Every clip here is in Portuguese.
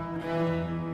Música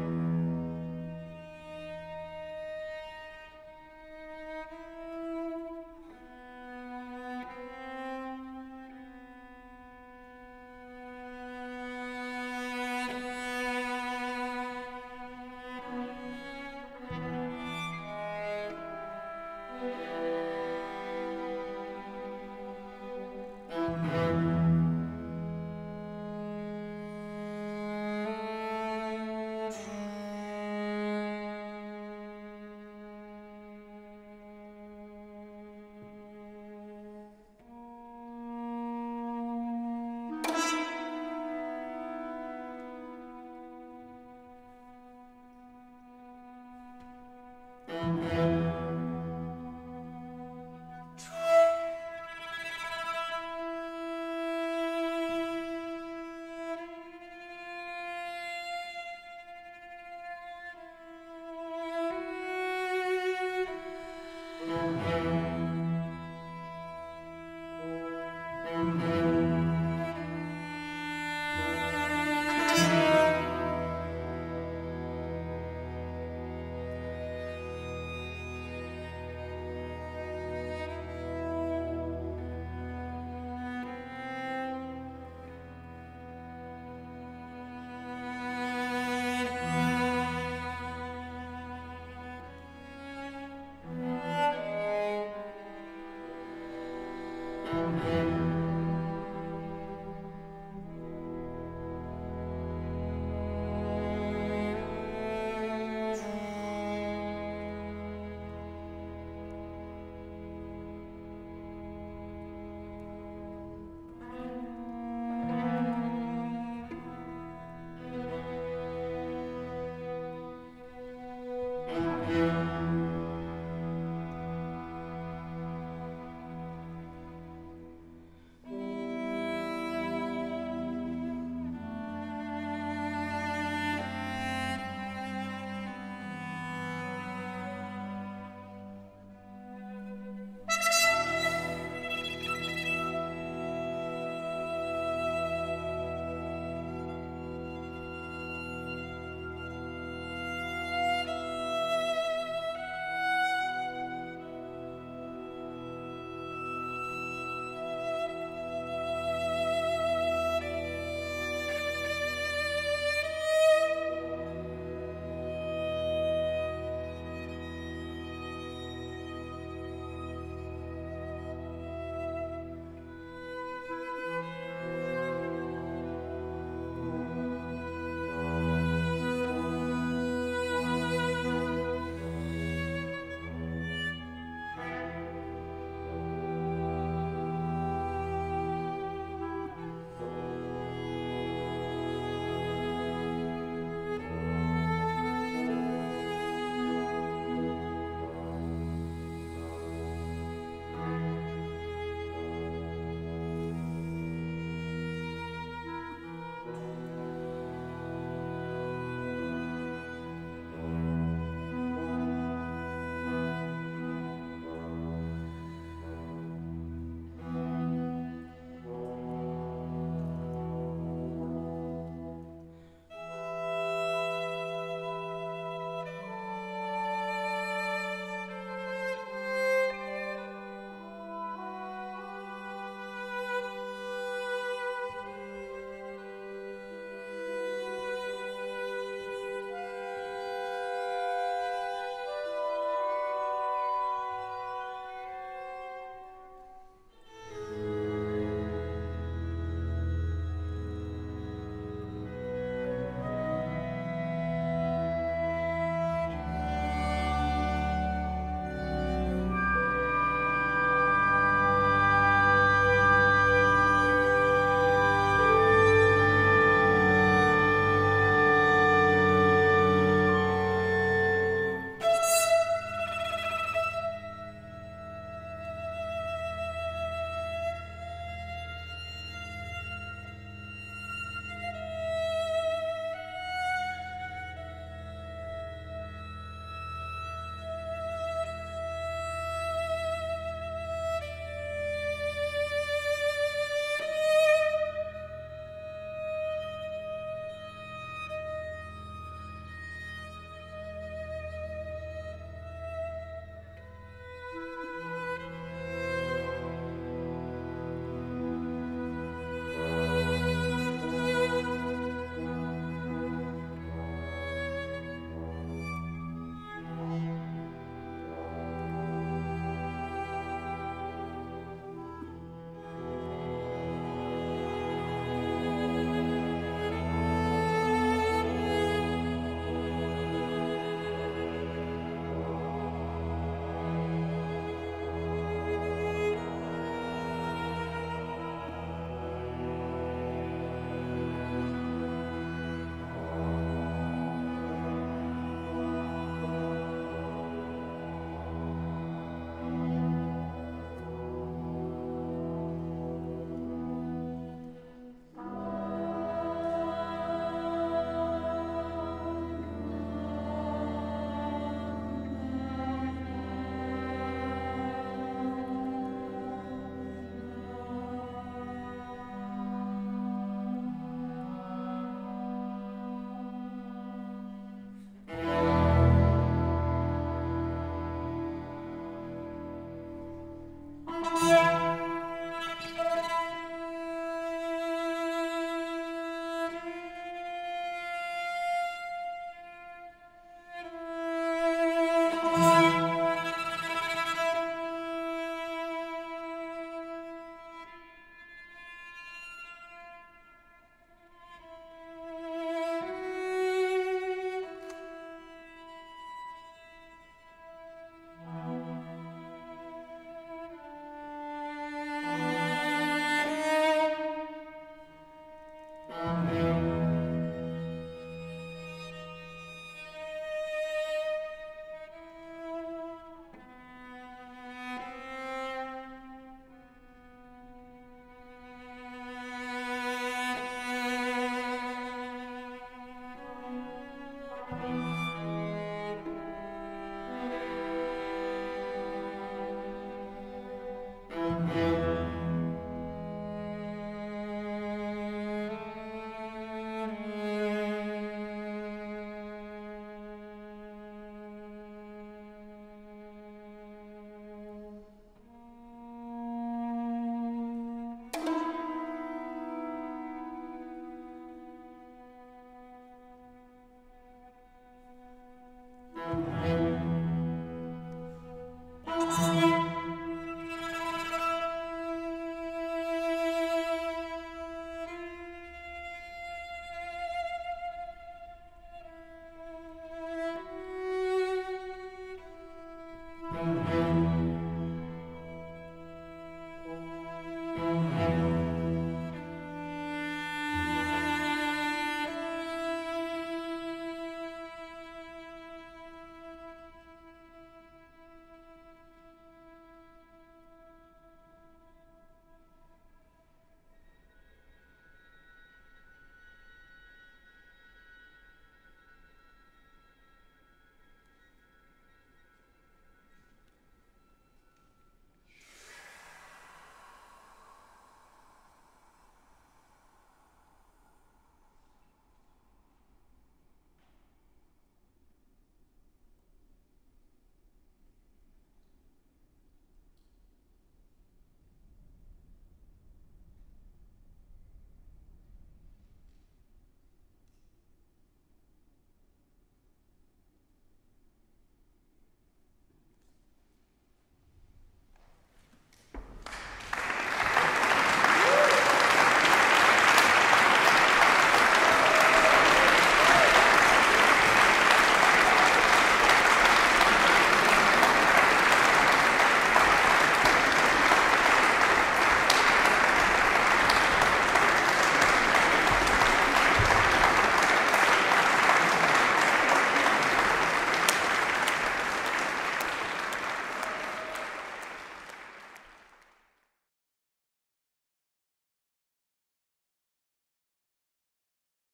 Yeah.